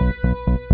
Música